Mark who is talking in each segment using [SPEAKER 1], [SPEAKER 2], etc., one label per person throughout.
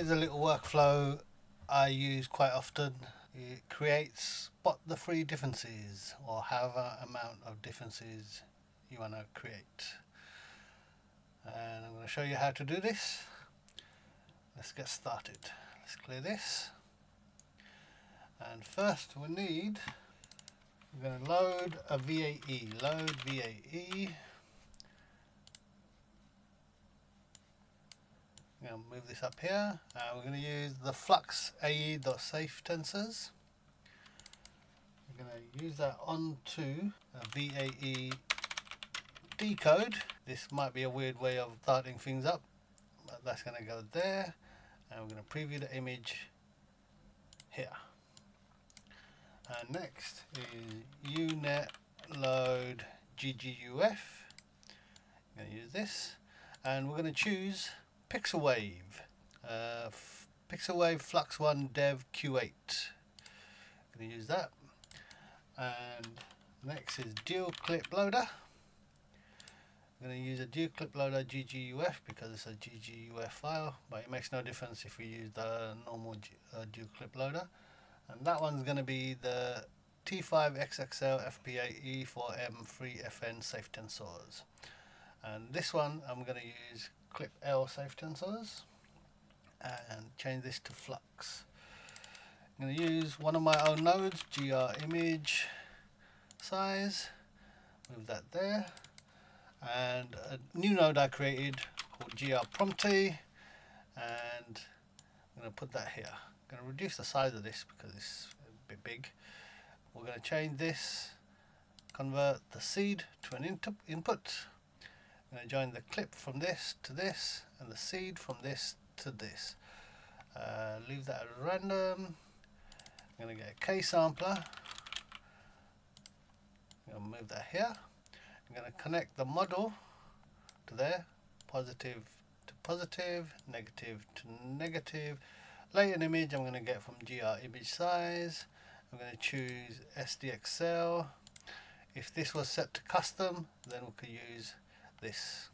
[SPEAKER 1] here's a little workflow I use quite often. It creates spot the three differences or however amount of differences you want to create. And I'm going to show you how to do this. Let's get started. Let's clear this. And first we need, we're going to load a VAE, load VAE. I'm going to move this up here. Uh, we're going to use the flux AE.safe tensors. We're going to use that onto a VAE decode. This might be a weird way of starting things up, but that's going to go there. And we're going to preview the image here. And next is unet load gguf. I'm going to use this. And we're going to choose Pixelwave, uh, Pixelwave Flux One Dev Q8. Going to use that. And next is Dual Clip Loader. I'm going to use a Dual Clip Loader GGUF because it's a GGUF file, but it makes no difference if we use the normal uh, Dual Clip Loader. And that one's going to be the T5XXL FP8E4M3FN Safe Tensors. And this one I'm going to use clip L safe tensors and change this to flux. I'm going to use one of my own nodes, gr image size, move that there, and a new node I created called gr prompty, and I'm going to put that here. I'm going to reduce the size of this because it's a bit big. We're going to change this, convert the seed to an input I'm going to join the clip from this to this and the seed from this to this. Uh, leave that at random. I'm going to get a K sampler. I'm going to move that here. I'm going to connect the model to there, positive to positive, negative to negative. Latent image I'm going to get from GR image size. I'm going to choose SDXL. If this was set to custom, then we could use this.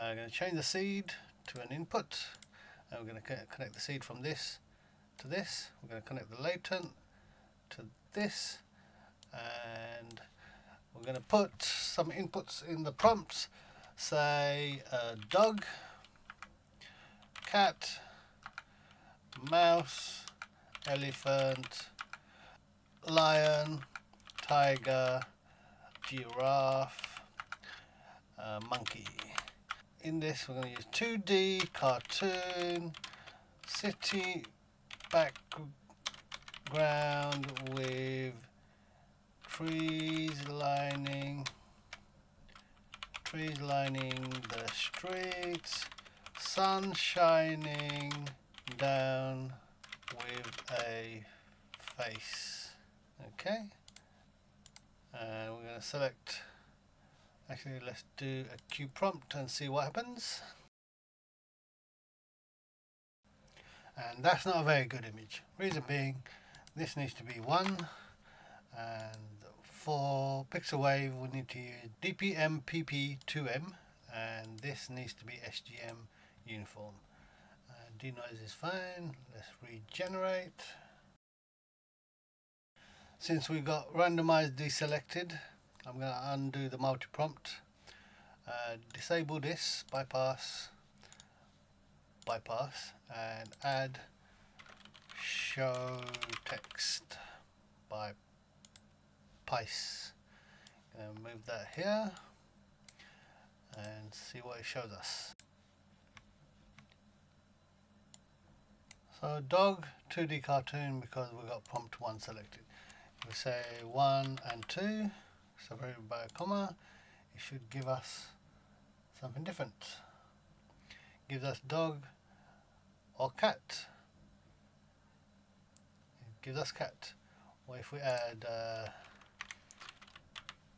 [SPEAKER 1] I'm going to change the seed to an input and we're going to connect the seed from this to this. We're going to connect the latent to this and we're going to put some inputs in the prompts say uh, dog, cat, mouse, elephant, lion, tiger, giraffe, uh, monkey. In this we're going to use 2D, cartoon, city background with trees lining trees lining the streets, sun shining down with a face. Okay, and we're going to select Actually, let's do a Q prompt and see what happens. And that's not a very good image. Reason being, this needs to be 1 and for pixel wave we need to use DPMPP2M and this needs to be SGM uniform. Uh, denoise is fine, let's regenerate. Since we got randomized deselected, I'm going to undo the multi-prompt, uh, disable this, bypass, bypass, and add show text by pysssss. And move that here and see what it shows us. So dog 2D cartoon because we've got prompt 1 selected. We say 1 and 2 separated by a comma, it should give us something different. gives us dog or cat. It gives us cat. Or if we add uh,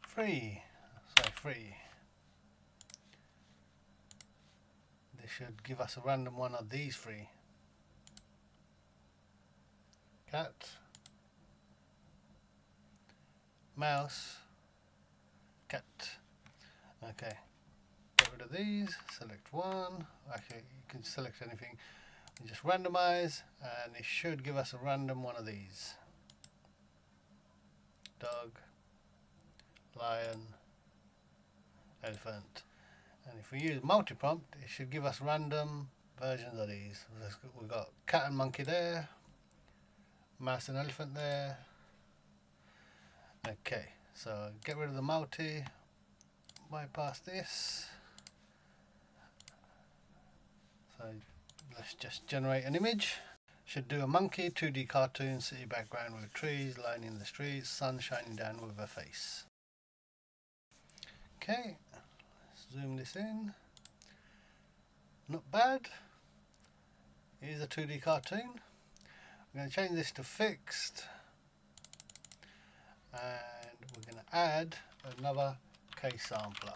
[SPEAKER 1] free, sorry, free, this should give us a random one of these three. Cat, mouse, cat. Okay, get rid rid of these, select one, actually you can select anything, and just randomize, and it should give us a random one of these. Dog, lion, elephant. And if we use multi-prompt, it should give us random versions of these. We've got cat and monkey there, mouse and elephant there. Okay, so get rid of the multi, bypass this. So let's just generate an image. Should do a monkey 2D cartoon city background with trees lining the streets, sun shining down with a face. Okay, let's zoom this in. Not bad. Here's a 2D cartoon. I'm going to change this to fixed we're going to add another K sampler.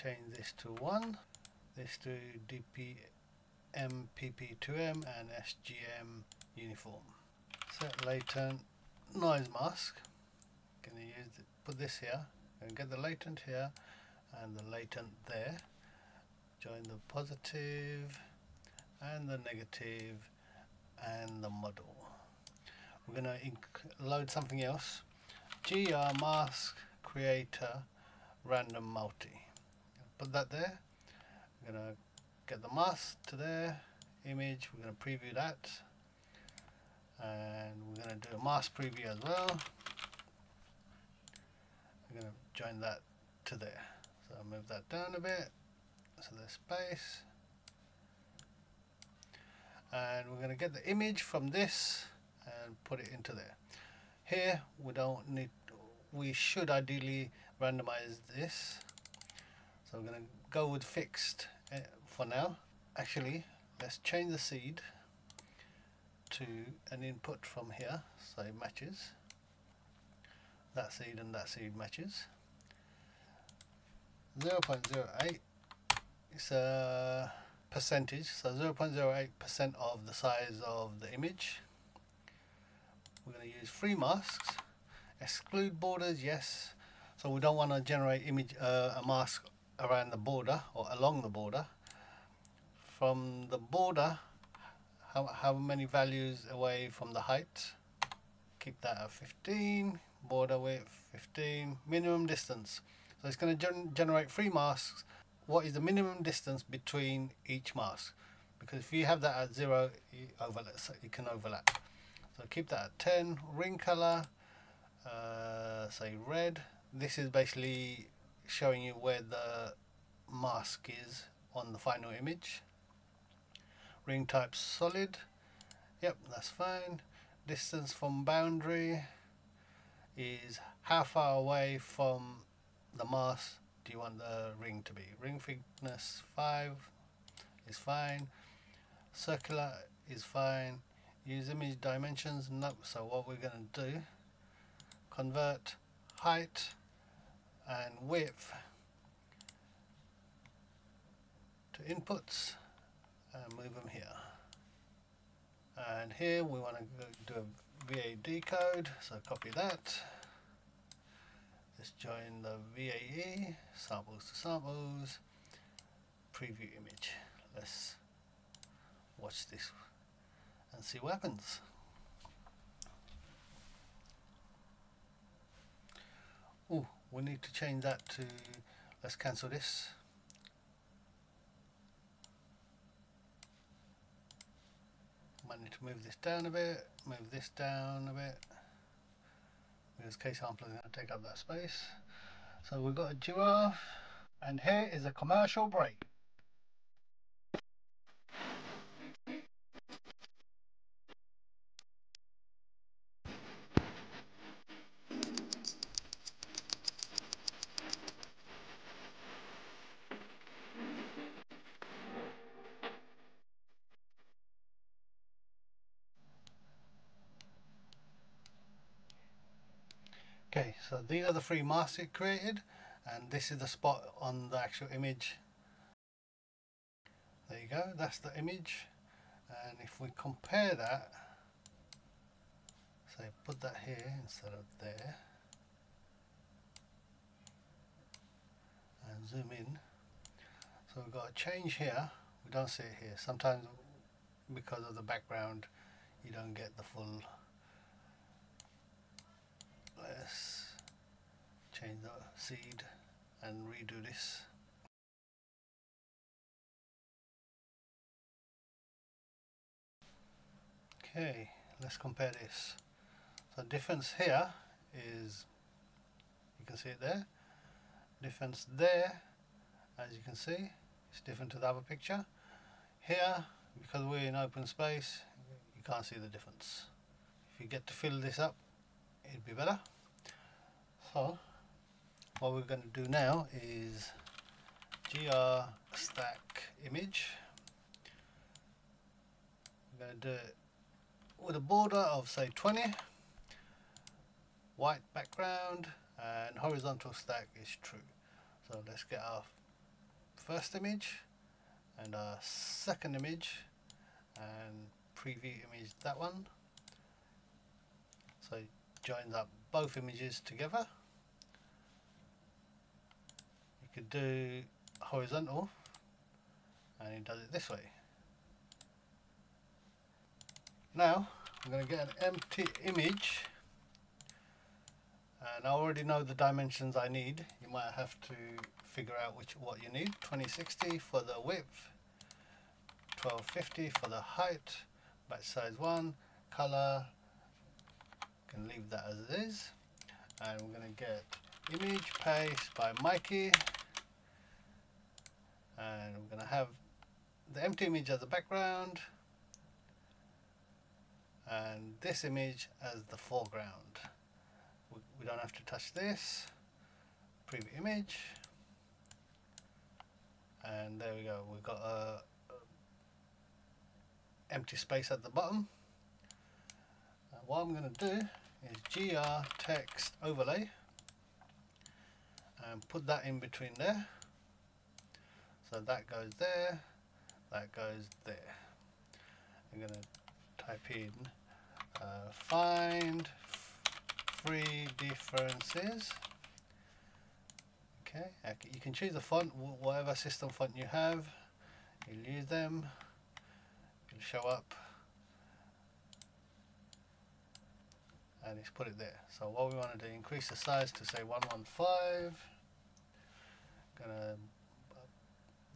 [SPEAKER 1] Change this to 1, this to DPM PP2M and SGM uniform. Set latent noise mask. Going to use it, put this here and get the latent here and the latent there. Join the positive and the negative and the model. We're going to load something else. GR mask creator random multi. Put that there. I'm to get the mask to there. Image, we're going to preview that. And we're going to do a mask preview as well. We're going to join that to there. So I'll move that down a bit. So there's space and we're going to get the image from this and put it into there here. We don't need we should ideally randomize this. So we're going to go with fixed uh, for now. Actually let's change the seed to an input from here so it matches. That seed and that seed matches. 0.08 it's a percentage, so 0.08% of the size of the image. We're going to use free masks, exclude borders, yes. So we don't want to generate image uh, a mask around the border or along the border. From the border, how, how many values away from the height? Keep that at 15, border width 15, minimum distance. So it's going to gen generate free masks what is the minimum distance between each mask because if you have that at zero you overlap so it can overlap so keep that at 10 ring color uh, say red this is basically showing you where the mask is on the final image ring type solid yep that's fine distance from boundary is how far away from the mask do you want the ring to be? Ring thickness 5 is fine. Circular is fine. Use image dimensions, nope. So what we're going to do, convert height and width to inputs and move them here. And here we want to do a VAE decode, so copy that. Let's join the VAE, samples to samples, preview image. Let's watch this and see what happens. Oh, we need to change that to, let's cancel this. Might need to move this down a bit, move this down a bit because case, is going to take up that space. So we've got a giraffe and here is a commercial break. Okay, so these are the three masks it created and this is the spot on the actual image. There you go, that's the image. And if we compare that, so put that here instead of there. And zoom in, so we've got a change here. We don't see it here. Sometimes because of the background you don't get the full let's change the seed and redo this. Okay let's compare this. So difference here is you can see it there. Difference there as you can see it's different to the other picture. Here because we're in open space you can't see the difference. If you get to fill this up it'd be better. So what we're going to do now is gr stack image. I'm going to do it with a border of say 20 white background and horizontal stack is true. So let's get our first image and our second image and preview image that one. So joins up both images together. You could do horizontal and it does it this way. Now I'm going to get an empty image and I already know the dimensions I need. You might have to figure out which what you need. 2060 for the width 1250 for the height batch size 1 color can leave that as it is. And we're going to get image paste by Mikey. And we're going to have the empty image as the background. And this image as the foreground. We, we don't have to touch this preview image. And there we go. We've got a, empty space at the bottom what I'm going to do is gr text overlay and put that in between there. So that goes there that goes there. I'm going to type in uh, find three differences. Okay you can choose the font whatever system font you have. You'll use them. It'll show up and it's put it there. So what we want to do increase the size to say 115 gonna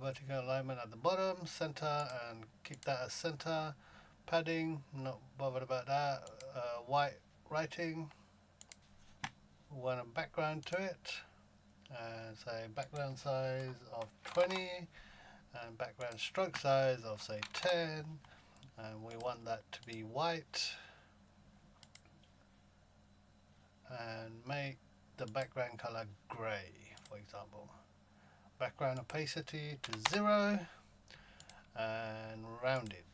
[SPEAKER 1] vertical alignment at the bottom center and keep that as center. Padding not bothered about that. Uh, white writing want a background to it. And say background size of 20 and background stroke size of say 10 and we want that to be white and make the background color gray for example. Background opacity to zero and rounded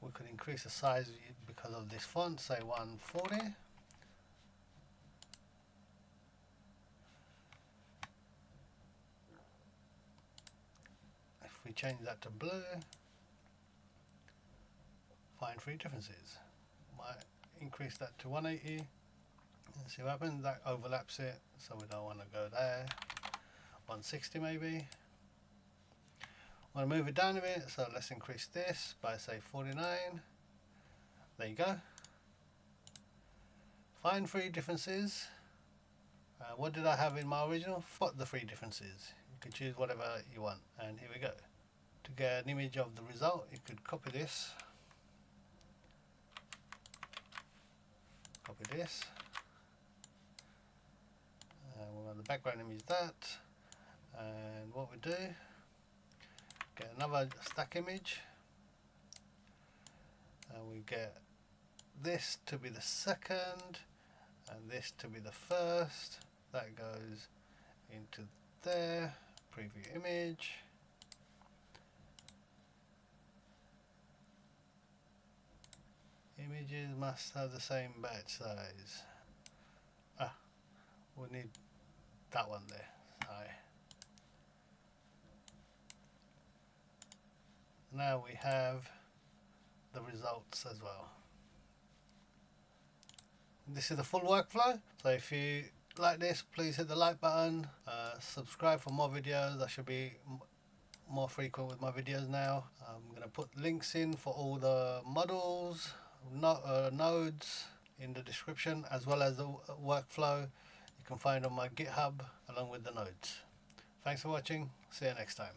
[SPEAKER 1] we could increase the size because of this font say 140 if we change that to blue find three differences. Might increase that to 180 and see what happens. That overlaps it so we don't want to go there. 160 maybe. Want to move it down a bit so let's increase this by say 49 there you go. Find three differences. Uh, what did I have in my original? Spot the three differences. You could choose whatever you want. And here we go. To get an image of the result you could copy this copy this. And we want the background image that. And what we do get another stack image. And we get this to be the second and this to be the first. That goes into there preview image images must have the same batch size ah we need that one there Sorry. now we have the results as well this is the full workflow. So if you like this, please hit the like button, uh, subscribe for more videos. I should be more frequent with my videos now. I'm going to put links in for all the models, no, uh, nodes in the description as well as the workflow you can find on my github along with the nodes. Thanks for watching, see you next time.